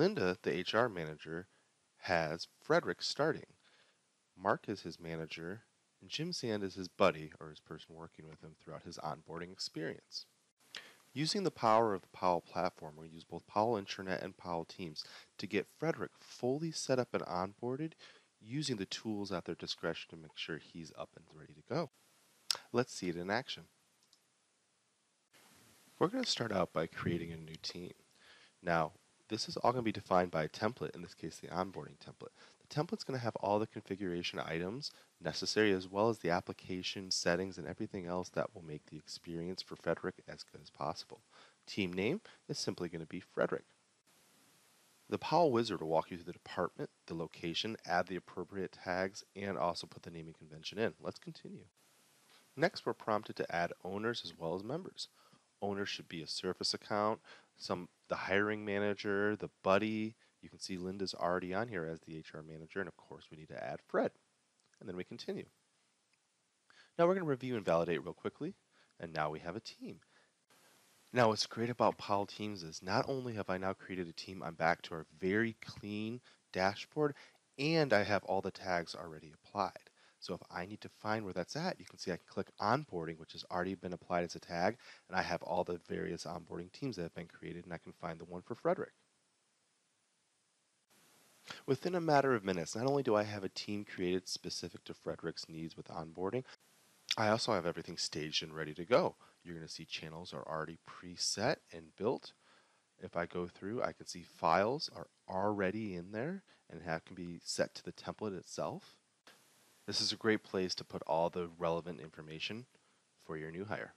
Linda, the HR manager, has Frederick starting. Mark is his manager, and Jim Sand is his buddy or his person working with him throughout his onboarding experience. Using the power of the Powell platform, we use both Powell Intranet and Powell Teams to get Frederick fully set up and onboarded using the tools at their discretion to make sure he's up and ready to go. Let's see it in action. We're going to start out by creating a new team. Now, this is all going to be defined by a template, in this case the onboarding template. The template's going to have all the configuration items necessary as well as the application settings and everything else that will make the experience for Frederick as good as possible. Team name is simply going to be Frederick. The Powell Wizard will walk you through the department, the location, add the appropriate tags, and also put the naming convention in. Let's continue. Next, we're prompted to add owners as well as members. Owners should be a Surface account, some the hiring manager, the buddy. You can see Linda's already on here as the HR manager, and of course we need to add Fred. And then we continue. Now we're going to review and validate real quickly, and now we have a team. Now what's great about Powell Teams is not only have I now created a team, I'm back to our very clean dashboard, and I have all the tags already applied. So if I need to find where that's at, you can see I can click onboarding, which has already been applied as a tag, and I have all the various onboarding teams that have been created, and I can find the one for Frederick. Within a matter of minutes, not only do I have a team created specific to Frederick's needs with onboarding, I also have everything staged and ready to go. You're going to see channels are already preset and built. If I go through, I can see files are already in there and have, can be set to the template itself. This is a great place to put all the relevant information for your new hire.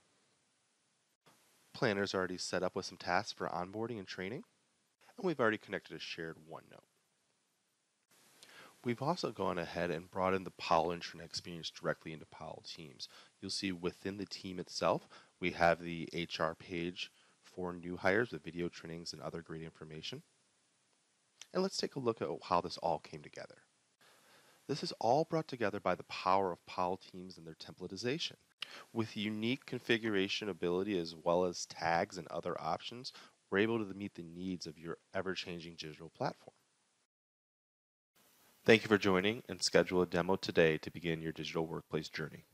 Planner's already set up with some tasks for onboarding and training, and we've already connected a shared OneNote. We've also gone ahead and brought in the Powell Intranet experience directly into Powell Teams. You'll see within the team itself, we have the HR page for new hires with video trainings and other great information. And let's take a look at how this all came together. This is all brought together by the power of Powell teams and their templatization. With unique configuration ability as well as tags and other options, we're able to meet the needs of your ever-changing digital platform. Thank you for joining and schedule a demo today to begin your digital workplace journey.